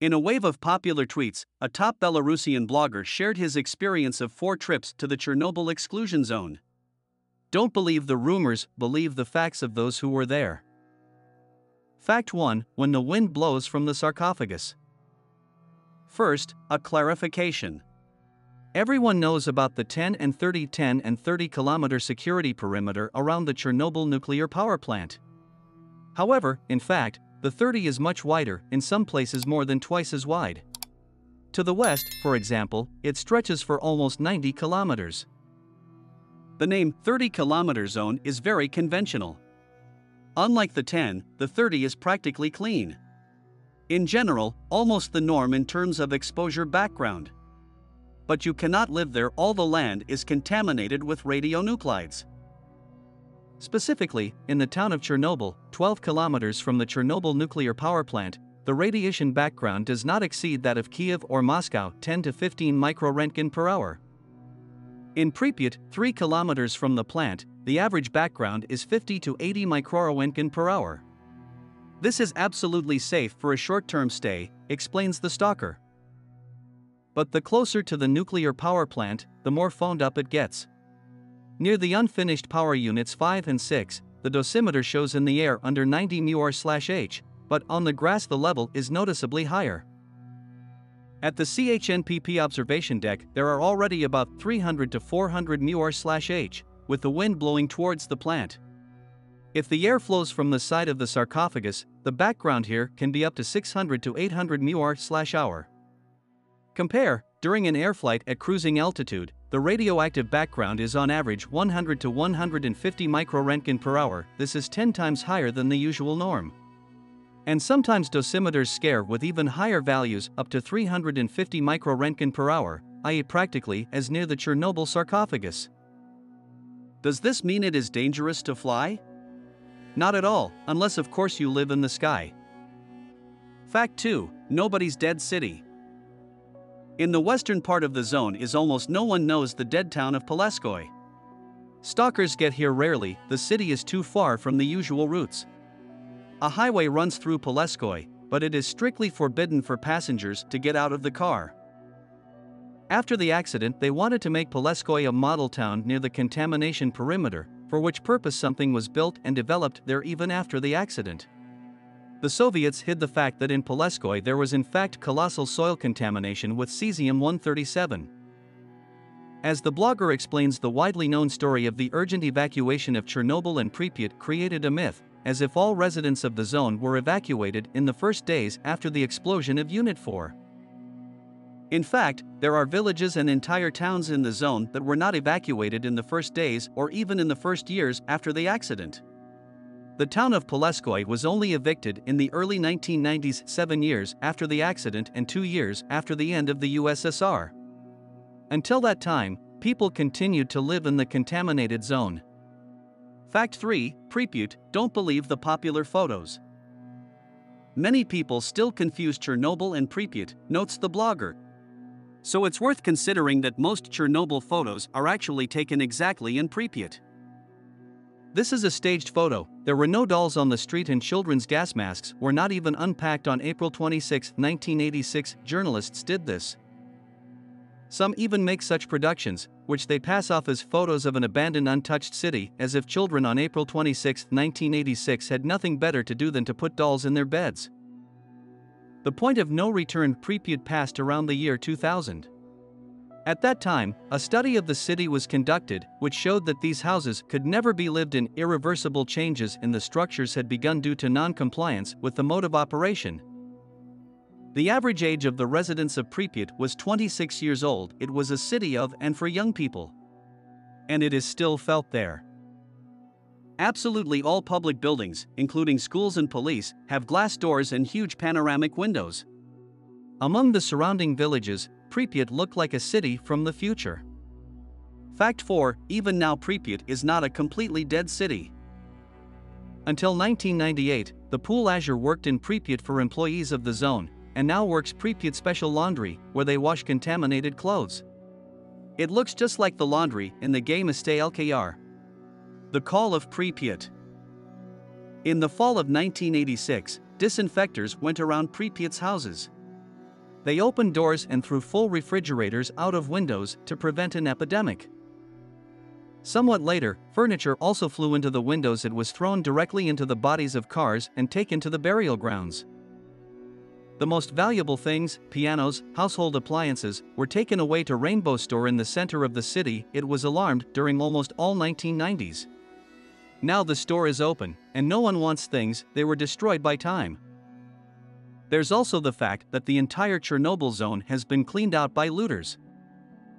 In a wave of popular tweets, a top Belarusian blogger shared his experience of four trips to the Chernobyl exclusion zone. Don't believe the rumors, believe the facts of those who were there. Fact 1 When the wind blows from the sarcophagus. First, a clarification. Everyone knows about the 10 and 30 10 and 30 kilometer security perimeter around the Chernobyl nuclear power plant. However, in fact, the 30 is much wider, in some places more than twice as wide. To the west, for example, it stretches for almost 90 kilometers. The name 30 kilometer zone is very conventional. Unlike the 10, the 30 is practically clean. In general, almost the norm in terms of exposure background. But you cannot live there, all the land is contaminated with radionuclides. Specifically, in the town of Chernobyl, 12 kilometers from the Chernobyl nuclear power plant, the radiation background does not exceed that of Kiev or Moscow 10 to 15 microroentgen per hour. In Pripyat, 3 kilometers from the plant, the average background is 50 to 80 microroentgen per hour. This is absolutely safe for a short-term stay, explains the stalker. But the closer to the nuclear power plant, the more phoned up it gets. Near the unfinished power units 5 and 6, the dosimeter shows in the air under 90 μr/h, but on the grass the level is noticeably higher. At the CHNPP observation deck, there are already about 300 to 400 μr/h, with the wind blowing towards the plant. If the air flows from the side of the sarcophagus, the background here can be up to 600 to 800 μr/hour. Compare, during an air flight at cruising altitude, the radioactive background is on average 100 to 150 microroentgen per hour, this is 10 times higher than the usual norm. And sometimes dosimeters scare with even higher values up to 350 microroentgen per hour, i.e. practically as near the Chernobyl sarcophagus. Does this mean it is dangerous to fly? Not at all, unless of course you live in the sky. Fact 2 Nobody's Dead City. In the western part of the zone is almost no one knows the dead town of Poleskoi. Stalkers get here rarely, the city is too far from the usual routes. A highway runs through Poleskoi, but it is strictly forbidden for passengers to get out of the car. After the accident, they wanted to make Poleskoi a model town near the contamination perimeter, for which purpose something was built and developed there even after the accident. The Soviets hid the fact that in Poleskoi there was in fact colossal soil contamination with cesium-137. As the blogger explains the widely known story of the urgent evacuation of Chernobyl and Pripyat created a myth, as if all residents of the zone were evacuated in the first days after the explosion of Unit 4. In fact, there are villages and entire towns in the zone that were not evacuated in the first days or even in the first years after the accident. The town of Poleskoi was only evicted in the early 1990s, seven years after the accident and two years after the end of the USSR. Until that time, people continued to live in the contaminated zone. Fact 3 Pripyat, don't believe the popular photos. Many people still confuse Chernobyl and Pripyat, notes the blogger. So it's worth considering that most Chernobyl photos are actually taken exactly in Pripyat. This is a staged photo, there were no dolls on the street and children's gas masks were not even unpacked on April 26, 1986. Journalists did this. Some even make such productions, which they pass off as photos of an abandoned untouched city, as if children on April 26, 1986 had nothing better to do than to put dolls in their beds. The point of no return Pripyat passed around the year 2000. At that time, a study of the city was conducted, which showed that these houses could never be lived in. Irreversible changes in the structures had begun due to non compliance with the mode of operation. The average age of the residents of Pripyat was 26 years old, it was a city of and for young people. And it is still felt there. Absolutely all public buildings, including schools and police, have glass doors and huge panoramic windows. Among the surrounding villages, Pripyat looked like a city from the future. Fact 4 Even now, Pripyat is not a completely dead city. Until 1998, the Pool Azure worked in Pripyat for employees of the zone, and now works Pripyat Special Laundry, where they wash contaminated clothes. It looks just like the laundry in the game Stalker. The Call of Pripyat. In the fall of 1986, disinfectors went around Pripyat's houses. They opened doors and threw full refrigerators out of windows to prevent an epidemic. Somewhat later, furniture also flew into the windows. It was thrown directly into the bodies of cars and taken to the burial grounds. The most valuable things, pianos, household appliances, were taken away to Rainbow Store in the center of the city. It was alarmed during almost all 1990s. Now the store is open, and no one wants things, they were destroyed by time. There's also the fact that the entire Chernobyl zone has been cleaned out by looters.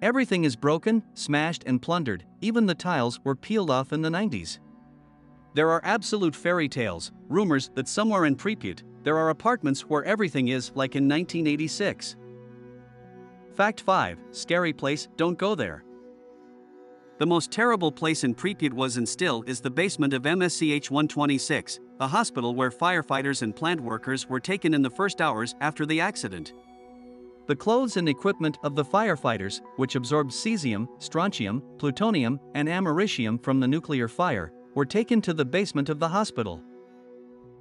Everything is broken, smashed, and plundered, even the tiles were peeled off in the 90s. There are absolute fairy tales, rumors that somewhere in Pripyat, there are apartments where everything is like in 1986. Fact 5 Scary place, don't go there. The most terrible place in Pripyat was and still is the basement of MSCH 126, a hospital where firefighters and plant workers were taken in the first hours after the accident. The clothes and equipment of the firefighters, which absorbed cesium, strontium, plutonium, and americium from the nuclear fire, were taken to the basement of the hospital.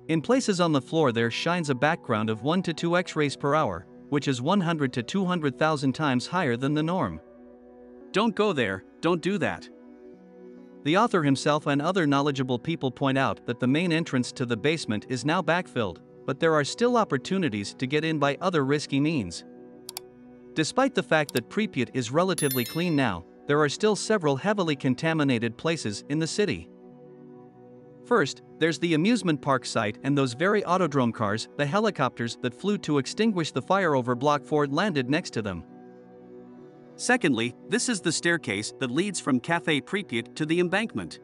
In places on the floor there shines a background of 1 to 2 X-rays per hour, which is 100 to 200,000 times higher than the norm. Don't go there, don't do that. The author himself and other knowledgeable people point out that the main entrance to the basement is now backfilled, but there are still opportunities to get in by other risky means. Despite the fact that Pripyat is relatively clean now, there are still several heavily contaminated places in the city. First, there's the amusement park site and those very autodrome cars, the helicopters that flew to extinguish the fire over Block 4 landed next to them. Secondly, this is the staircase that leads from Cafe Pripyat to the embankment.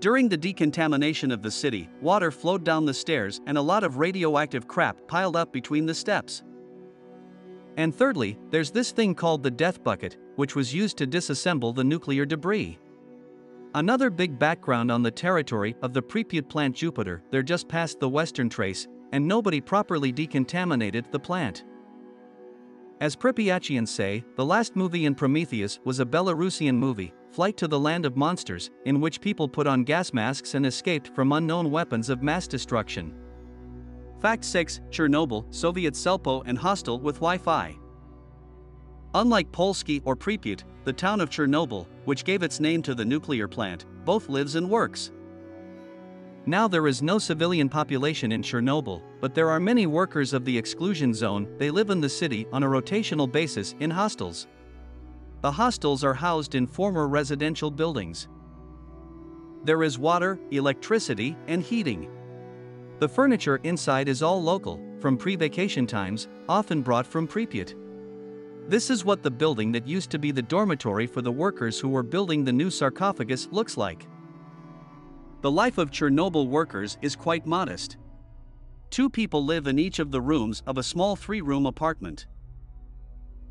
During the decontamination of the city, water flowed down the stairs and a lot of radioactive crap piled up between the steps. And thirdly, there's this thing called the death bucket, which was used to disassemble the nuclear debris. Another big background on the territory of the Pripyat plant Jupiter, they're just past the western trace, and nobody properly decontaminated the plant. As Pripyachians say, the last movie in Prometheus was a Belarusian movie, Flight to the Land of Monsters, in which people put on gas masks and escaped from unknown weapons of mass destruction. Fact 6 Chernobyl, Soviet Selpo and hostile with Wi Fi. Unlike Poleskoi or Pripyat, the town of Chernobyl, which gave its name to the nuclear plant, both lives and works. Now there is no civilian population in Chernobyl, but there are many workers of the exclusion zone, they live in the city on a rotational basis in hostels. The hostels are housed in former residential buildings. There is water, electricity, and heating. The furniture inside is all local, from pre-vacation times, often brought from Pripyat. This is what the building that used to be the dormitory for the workers who were building the new sarcophagus looks like. The life of Chernobyl workers is quite modest. Two people live in each of the rooms of a small three-room apartment.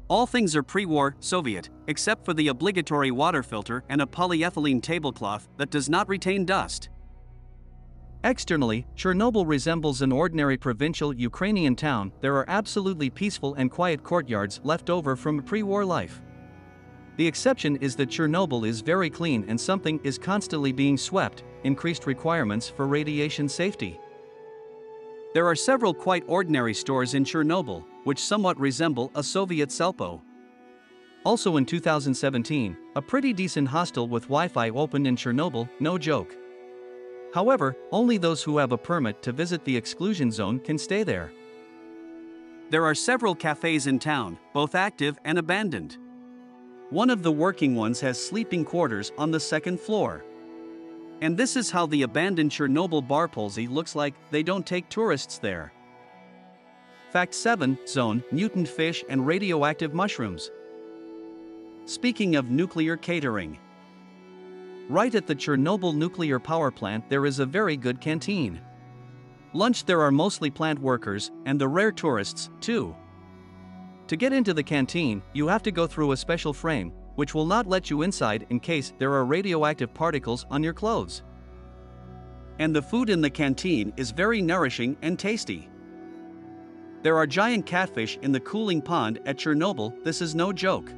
All things are pre-war Soviet, except for the obligatory water filter and a polyethylene tablecloth that does not retain dust. Externally, Chernobyl resembles an ordinary provincial Ukrainian town, there are absolutely peaceful and quiet courtyards left over from pre-war life. The exception is that Chernobyl is very clean and something is constantly being swept, increased requirements for radiation safety. There are several quite ordinary stores in Chernobyl, which somewhat resemble a Soviet Selpo. Also in 2017, a pretty decent hostel with Wi-Fi opened in Chernobyl, no joke. However, only those who have a permit to visit the exclusion zone can stay there. There are several cafes in town, both active and abandoned. One of the working ones has sleeping quarters on the second floor. And this is how the abandoned Chernobyl bar Polsy looks like, they don't take tourists there. Fact 7 Zone Mutant fish and radioactive mushrooms. Speaking of nuclear catering, Right at the Chernobyl nuclear power plant there is a very good canteen. Lunch there are mostly plant workers, and the rare tourists, too. To get into the canteen, you have to go through a special frame, which will not let you inside in case there are radioactive particles on your clothes. And the food in the canteen is very nourishing and tasty. There are giant catfish in the cooling pond at Chernobyl, this is no joke.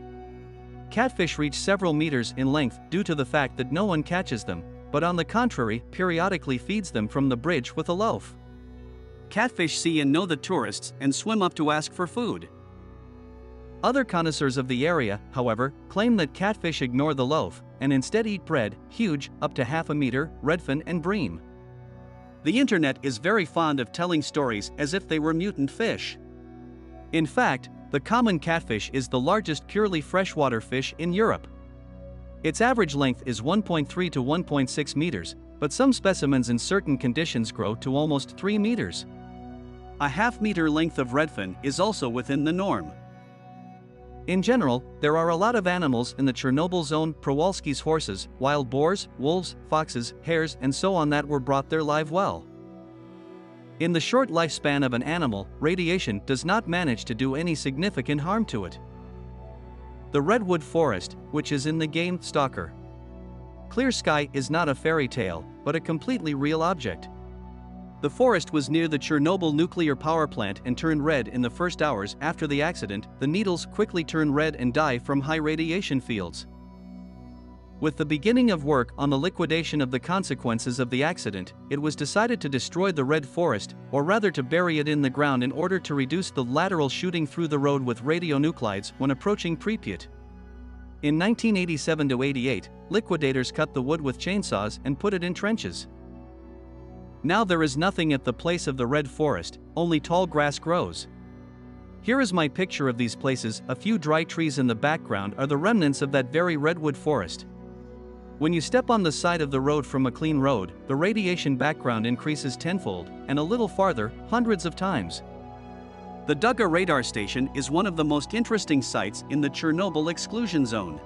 Catfish reach several meters in length due to the fact that no one catches them, but on the contrary, periodically feeds them from the bridge with a loaf. Catfish see and know the tourists and swim up to ask for food. Other connoisseurs of the area, however, claim that catfish ignore the loaf and instead eat bread, huge, up to half a meter, redfin and bream. The internet is very fond of telling stories as if they were mutant fish. In fact, the common catfish is the largest purely freshwater fish in Europe. Its average length is 1.3 to 1.6 meters, but some specimens in certain conditions grow to almost 3 meters. A half meter length of redfin is also within the norm. In general, there are a lot of animals in the Chernobyl zone Przewalski's horses, wild boars, wolves, foxes, hares, and so on that were brought there live well. In the short lifespan of an animal, radiation does not manage to do any significant harm to it. The redwood forest, which is in the game Stalker. Clear sky is not a fairy tale, but a completely real object. The forest was near the Chernobyl nuclear power plant and turned red in the first hours after the accident. The needles quickly turn red and die from high radiation fields. With the beginning of work on the liquidation of the consequences of the accident, it was decided to destroy the red forest, or rather to bury it in the ground in order to reduce the lateral shooting through the road with radionuclides when approaching Pripyat. In 1987 88, liquidators cut the wood with chainsaws and put it in trenches. Now there is nothing at the place of the red forest, only tall grass grows. Here is my picture of these places, a few dry trees in the background are the remnants of that very redwood forest. When you step on the side of the road from a clean road, the radiation background increases tenfold, and a little farther, hundreds of times. The Duga radar station is one of the most interesting sites in the Chernobyl exclusion zone.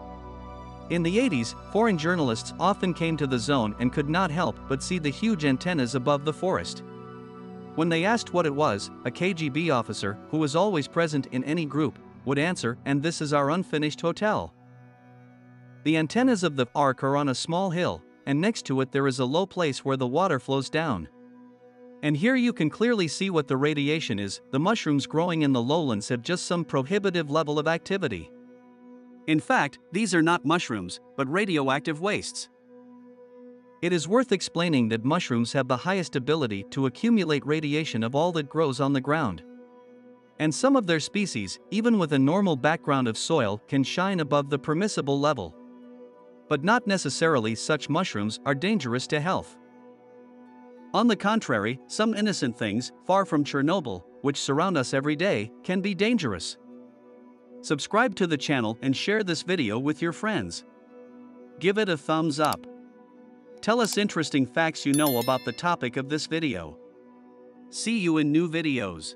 In the 80s, foreign journalists often came to the zone and could not help but see the huge antennas above the forest. When they asked what it was, a KGB officer, who was always present in any group, would answer, and this is our unfinished hotel. The antennas of the ark are on a small hill, and next to it there is a low place where the water flows down. And here you can clearly see what the radiation is, the mushrooms growing in the lowlands have just some prohibitive level of activity. In fact, these are not mushrooms, but radioactive wastes. It is worth explaining that mushrooms have the highest ability to accumulate radiation of all that grows on the ground. And some of their species, even with a normal background of soil, can shine above the permissible level. But not necessarily such mushrooms are dangerous to health. On the contrary, some innocent things, far from Chernobyl, which surround us every day, can be dangerous. Subscribe to the channel and share this video with your friends. Give it a thumbs up. Tell us interesting facts you know about the topic of this video. See you in new videos.